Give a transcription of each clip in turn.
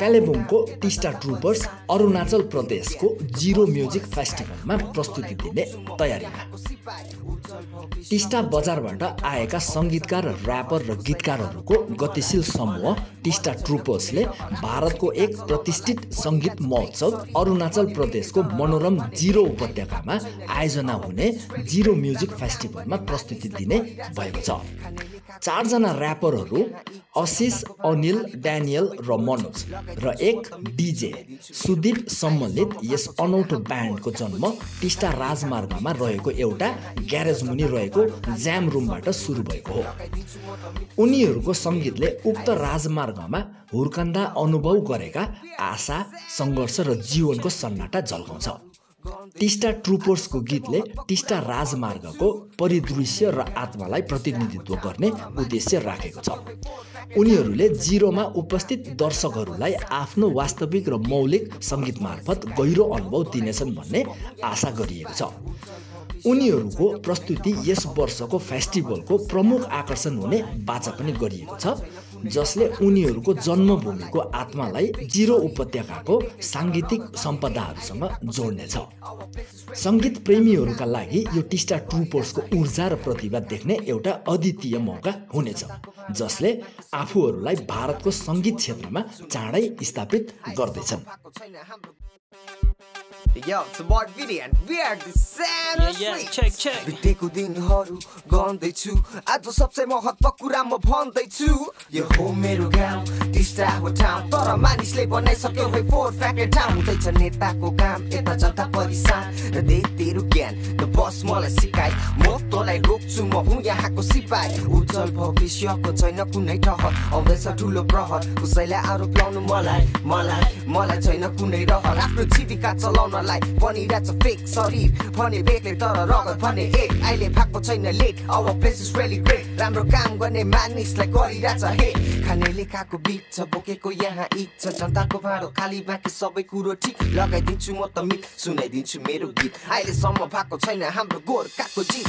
कालेबुङको टिस्टा ट्रुपर्स अरुणाचल प्रदेशको zero music फेस्टिभलमा प्रस्तुति दिने तयारीमा। टिस्टा बजारबाट आएका सङ्गीतकार ऱ्यापर र गीतकारहरूको गतिशील समूह टिस्टा ट्रुपर्सले भारतको एक प्रतिष्ठित सङ्गीत महोत्सव अरुणाचल प्रदेशको मनोरम जिरो उपत्यकामा आयोजना हुने जिरो म्युजिक फेस्टिभलमा प्रस्तुति दिने भएको छ। चारजना ऱ्यापरहरू आशिष अनिल ड्यानियल र मनोज र एक डिजे सुदीप सम्बन्धित यस अनौठो ब्यान्डको जन्म टिस्टा राजमार्गमा रहेको एउटा ग्यारेज मुनि रहेको ज्याम रुमबाट सुरु भएको हो। उनीहरूको सङ्गीतले उक्त राजमार्गमा हुर्कन्दा अनुभव गरेका आशा सङ्घर्ष र जीवनको सन्नाटा झल्काउँछ टिस्टा ट्रुपर्सको गीतले टिस्टा राजमार्गको परिदृश्य र आत्मालाई प्रतिनिधित्व गर्ने उद्देश्य राखेको छ। उनीहरूले जिरोमा उपस्थित दर्शकहरूलाई आफ्नो वास्तविक र मौलिक सङ्गीत मार्फत गहिरो अनुभव दिनेछन् भन्ने आशा गरिएको छ। उनीहरूको प्रस्तुति यस वर्षको फेस्टिभलको प्रमुख आकर्षण हुने बाचा पनि गरिएको छ जसले उनीहरूको जन्मभूमिको आत्मालाई जिरो उपत्यकाको साङ्गीतिक सम्पदाहरूसँग जोड्नेछ। सङ्गीत प्रेमीहरूका लागि यो टिस्टा ट्रुपर्सको ऊर्जा र प्रतिभा देख्ने एउटा अद्वितीय मौका हुनेछ जसले आफूहरूलाई भारतको सङ्गीत क्षेत्रमा चाँडै स्थापित गर्दैछन्। Yo, it's about Vinny and we are the Sand Yeah, yeah, check, check. बितेको दिनहरू गन्दैछु आज सबसे महत्व कुरा म भन्दैछु यो हो मेरो गाउँ हो ठाउँ तर मानिसले बनाइसक्यो है फोर फ्याक्ट्री ठाउँ हुँदैछ नेताको काम यता जनता परिसान र दे ज्ञान र बस मलाई सिकाइ म तँलाई रोक्छु म हुँ यहाँको सिपाही उज्जवल भविष्यको छैन कुनै ठहर आउँदैछ ठुलो प्रहर कसैलाई आरोप लाउनु मलाई मलाई मलाई छैन कुनै रहर आफ्नो जीविका चलाउनलाई फेक शरीर भने तर रगत भने एक अहिले छैन लेट अब प्लेस इज राम्रो काम गर्ने मानिसलाई हे छ बोकेको यहाँ इट जनताको भाँडो खाली बाँकी सबै कुरो ठिक लगाइदिन्छु म त मिट सुनाइदिन्छु मेरो गीत अहिलेसम्म भएको छैन हाम्रो गोर्खाको जित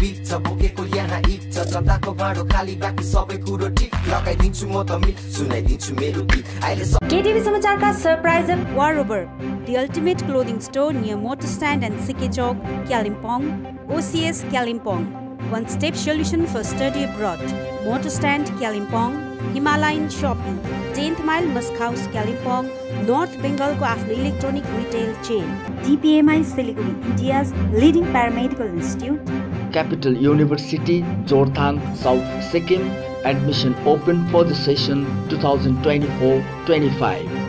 बिच छ बोकेको यहाँ इट जनताको भाँडो खाली बाँकी सबै कुरो ठिक लगाइदिन्छु म त मिट सुनाइदिन्छु मेरो गीत अहिलेसम्म केटिभी समाचारका सरप्राइजर वारोबर the ultimate clothing store near Motor Stand and Sike Chowk, Kalimpong, OCS Kalimpong. One step solution for study abroad. Motor Stand Kalimpong, Himalayan Shopping, 10th Mile Musk House Kalimpong, North Bengal को आफ्नो electronic retail chain DPMI Siliguri India's leading paramedical institute Capital University, Jorthang, South Sikkim. Admission open for the session 2024-25.